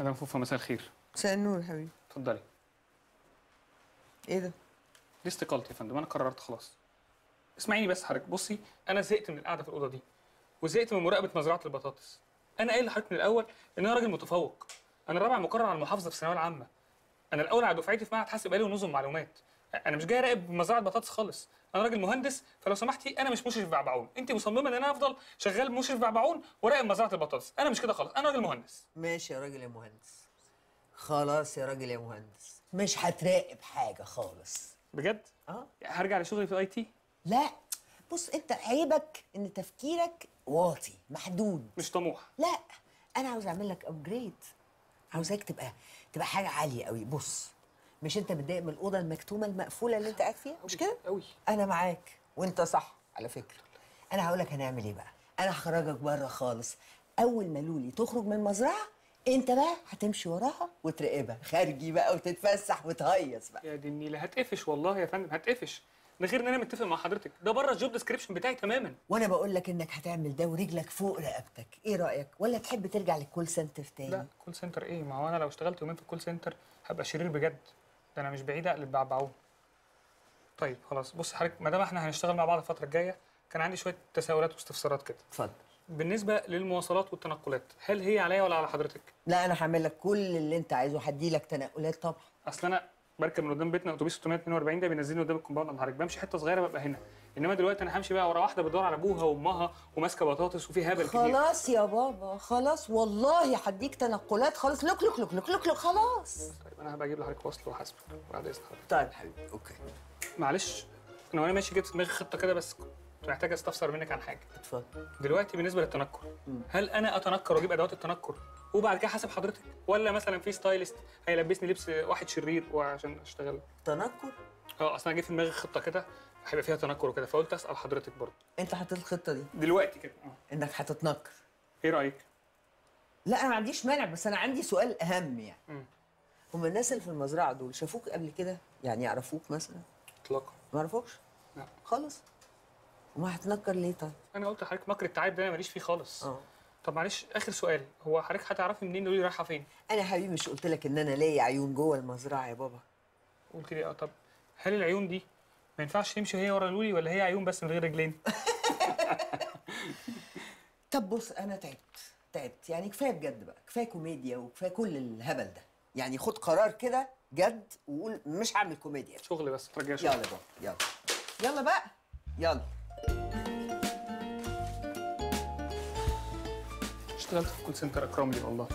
مدام فوفا مساء الخير. مساء النور يا حبيبي. اتفضلي. إيه ده؟ دي استقالتي يا فندم أنا قررت خلاص. اسمعيني بس حضرتك بصي أنا زهقت من القعدة في الأوضة دي وزهقت من مراقبة مزرعة البطاطس. أنا قايل لحضرتك من الأول إن أنا راجل متفوق. أنا الرابع مقرر على المحافظة في الثانوية العامة. أنا الأول على دفعتي في معهد حاسب آلي ونظم معلومات. أنا مش جاي أراقب مزرعة بطاطس خالص. أنا راجل مهندس فلو سمحتي أنا مش مشرف بعبعون انت مصممة إن أنا أفضل شغال مشرف بعبعون وراقب مزرعة البطاطس. أنا مش كده خالص. أنا راجل مهندس. ماشي يا راجل يا مهندس. خلاص يا راجل يا مهندس. مش هتراقب حاجة خالص. بجد؟ آه. هرجع لشغلي في ال IT؟ لا. بص أنت عيبك إن تفكيرك واطي محدود. مش طموح. لا. أنا عاوز أعمل لك upgrade عاوزاك تبقى تبقى حاجة عالية قوي بص مش انت متضايق من الأوضة المكتومة المقفولة اللي انت قاعد فيها؟ مش كده؟ قوي أنا معاك. وانت صح على فكرة. أنا هقول لك هنعمل إيه بقى؟ أنا هخرجك بره خالص. أول ما لولي تخرج من المزرعة أنت بقى هتمشي وراها وتراقبها. خارجي بقى وتتفسح وتهيص بقى. يا دي النيلة هتقفش والله يا فندم هتقفش. ده غير إن أنا متفق مع حضرتك. ده بره ال job description بتاعي تماما. وأنا بقول لك إنك هتعمل ده ورجلك فوق رقبتك. إيه رأيك؟ ولا تحب ترجع لل call center تاني؟ لا call center إيه؟ ما هو أنا لو اشتغلت يومين في ال call center هبقى شرير بجد. ده أنا مش بعيد اقلب بعبعون طيب خلاص بص حضرتك ما دام إحنا هنشتغل مع بعض الفترة الجاية كان عندي شوية تساؤلات واستفسارات كده. اتفضل. بالنسبة للمواصلات والتنقلات هل هي عليا ولا على حضرتك؟ لا أنا هعمل لك كل اللي أنت عايزه هدي لك تنقلات طبعا. أصل أنا بركب من قدام بيتنا أتوبيس 642 ده بينزلني قدام الكومباوند حضرتك بمشي حتة صغيرة ببقى هنا. إنما دلوقتي أنا همشي بقى ورا واحدة بتدور على أبوها وأمها وماسكة بطاطس وفي هبل كتير. خلاص يا بابا خلاص والله هديك تنقلات خلاص لك لك لك لك لك, لك خلاص. طيب أنا هبقى أجيب لحضرتك وصل وحاسبك بعد إذن حضرتك. طيب حبيبي okay. معلش أنا وأنا ماشي جبت في دماغي خطة كده بس محتاج استفسر منك عن حاجة. اتفضل. دلوقتي بالنسبة للتنكر هل أنا أتنكر واجيب أدوات التنكر؟ وبعد كده حسب حضرتك؟ ولا مثلا في stylist هيلبسني لبس واحد شرير وعشان أشتغل؟ تنكر؟ آه أصل أنا جه في دماغي خطة كده هيبقى فيها تنكر وكده فقلت أسأل حضرتك برضه. أنت حطيت الخطة دي. دلوقتي كده آه. إنك هتتنكر. إيه رأيك؟ لا أنا ما عنديش مانع بس أنا عندي سؤال أهم يعني. مم. هم الناس اللي في المزرعة دول شافوك قبل كده؟ يعني يعرفوك مثلا؟ اطلاقا. ما يعرفوكش؟ لا. خالص وما هتنكر ليه طيب؟ أنا قلت لحضرتك مكر التعب ده أنا ماليش فيه خالص. آه. طب معلش آخر سؤال هو حضرتك هتعرفي منين؟ دول رايحة فين؟ أنا حبيبي مش قلت لك إن أنا ليا عيون جوه المزرعة يا بابا. قلت لي آه طب هل العيون دي ما ينفعش تمشي وهي ورا لولي ولا هي عيون بس من غير رجلين؟ طب بص أنا تعبت تعبت. يعني كفاية بجد بقى كفاية كوميديا وكفاية كل الهبل ده. يعني خد قرار كده جد وقول مش هعمل كوميديا. شغل بس ترجع شغل. يلا بابا يلا. يلا بقى يلا. اشتغلت في call center اكرم لي والله.